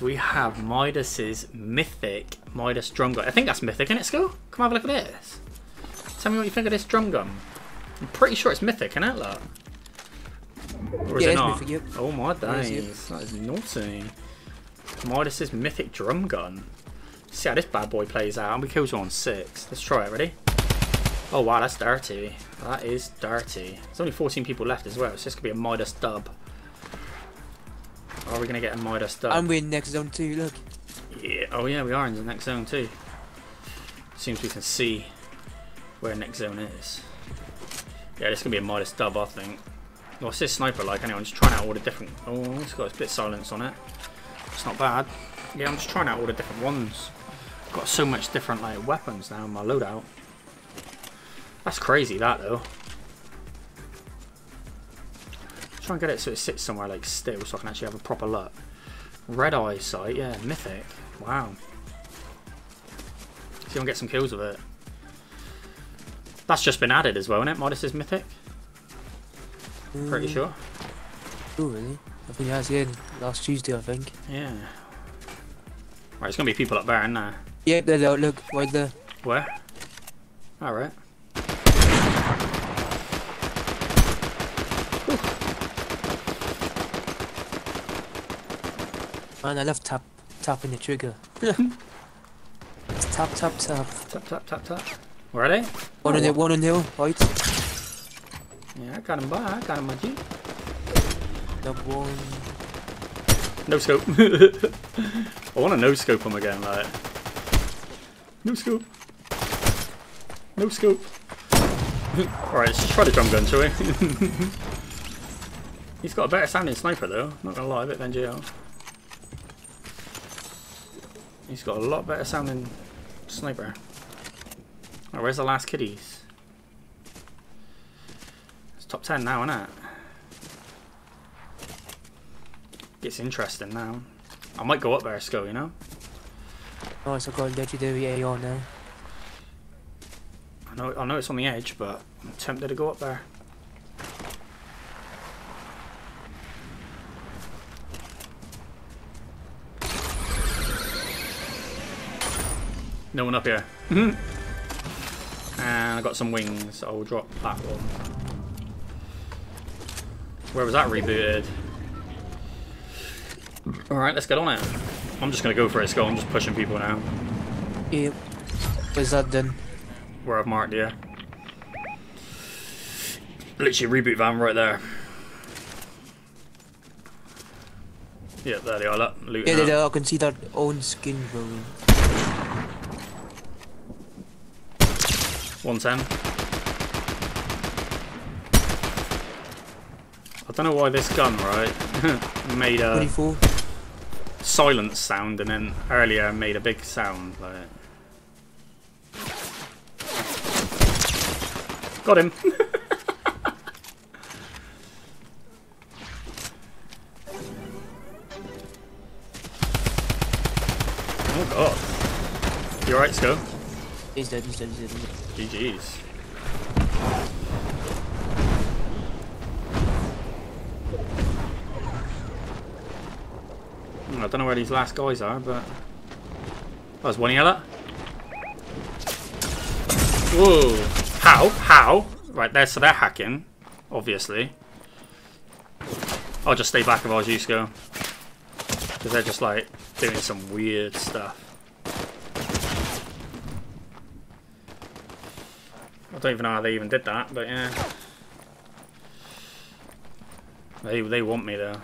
we have Midas's Mythic Midas drum gun. I think that's Mythic, isn't it, Skull? Come have a look at this. Tell me what you think of this drum gun. I'm pretty sure it's Mythic, isn't it, look? Or is Yeah, it not? Mythic, yep. Oh my days, that is naughty. Midas's Mythic drum gun. See how this bad boy plays out. And we killed you on six. Let's try it, ready? Oh wow, that's dirty. That is dirty. There's only 14 people left as well, so this could be a Midas dub. Are we going to get a Midas dub? And we're in next zone too, look. Yeah. Oh yeah, we are in the next zone too. Seems we can see where next zone is. Yeah, this is gonna be a Midas dub, I think. What's this sniper like? Anyway, I'm just trying out all the different. Oh, it's got a bit of silence on it. It's not bad. Yeah, I'm just trying out all the different ones. Got so much different like weapons now in my loadout. That's crazy, that though. Try and get it so it sits somewhere like still, so I can actually have a proper look. Red eye sight, yeah, mythic. Wow. See if I can get some kills with it. That's just been added as well, isn't it? Midas's mythic. Pretty Mm, sure. Oh, really? I think that's yeah, last Tuesday, I think. Yeah. Right, it's gonna be people up there, isn't there? Yeah, there, there, look, right there. Where? Alright. Man, I love tap, tapping the trigger. Tap, tap, tap. Tap, tap, tap, tap. Where are they? One Oh, on the, one on the hill, right? Yeah, I got him by. I got him, my G. Number one. No scope. I want to no scope him again, like. No scope. No scope. Alright, let's try the drum gun, shall we? He's got a better sounding sniper though, not gonna lie, a bit than GL. He's got a lot better sounding sniper. Oh, where's the last kiddies? It's top 10 now, isn't it? Gets interesting now. I might go up there, Skull, you know? Nice, I've got a legendary AR now. I know, I know it's on the edge, but I'm tempted to go up there. No one up here. Mm-hmm. and I got some wings. I will drop that one. Where was that rebooted? Alright, let's get on it. I'm just gonna go for it, Skull. I'm just pushing people now. Yeah. Where's that then? Where I've marked, yeah. Literally reboot van right there. Yeah, there they are. Look, looting Yeah, up. there, I can see that own skin rolling. 110. I don't know why this gun, right, made a 24. silence sound and then earlier made a big sound. Like... Got him. god. You alright, Sco? He's dead, he's dead, he's dead. He's dead. GG's. Hmm, I don't know where these last guys are, but... Oh, there's one yellow. Whoa! How? How? Right there, so they're hacking, obviously. I'll just stay back if I was you, Sco. Because they're just like doing some weird stuff. I don't even know how they even did that, but yeah. They they want me though.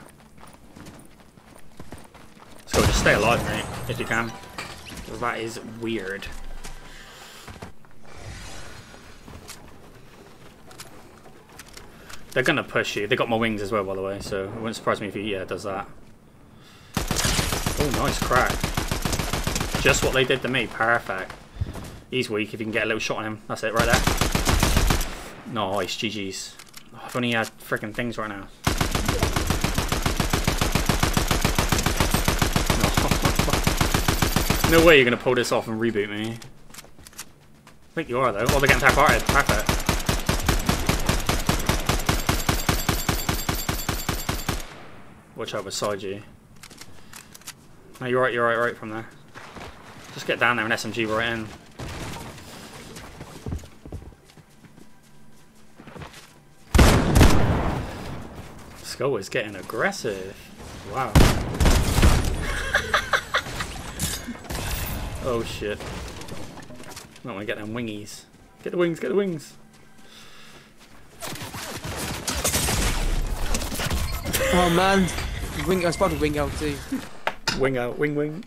So just stay alive, mate, if you can. That is weird. They're gonna push you. They got my wings as well, by the way, so it wouldn't surprise me if he yeah does that. Oh, nice crack. Just what they did to me. Perfect. He's weak. If you can get a little shot on him, that's it right there. Nice, GG's. Oh, I've only had freaking things right now. No. way you're gonna pull this off and reboot me. I think you are though. Oh, they're getting tap hearted. Perfect. Watch out beside you. No, you're right, you're right, right from there. Just get down there and SMG right in. Skull is getting aggressive. Wow. oh shit. I don't want to get them wingies. Get the wings, get the wings. Oh man, wing. I spotted wing out too. Wing out, wing wing.